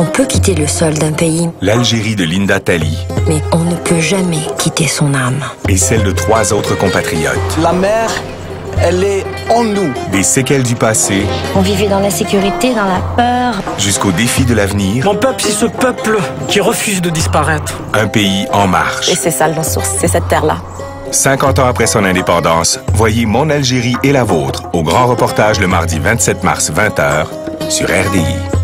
On peut quitter le sol d'un pays, L'Algérie de Linda Tali mais on ne peut jamais quitter son âme. et celle de trois autres compatriotes. La mer, elle est en nous. Des séquelles du passé On vivait dans l'insécurité, dans la peur. jusqu'au défi de l'avenir, Mon peuple, c'est ce peuple qui refuse de disparaître. un pays en marche. Et c'est ça nos sources, c'est cette terre-là. 50 ans après son indépendance, voyez Mon Algérie et la vôtre au grand reportage le mardi 27 mars 20h sur RDI.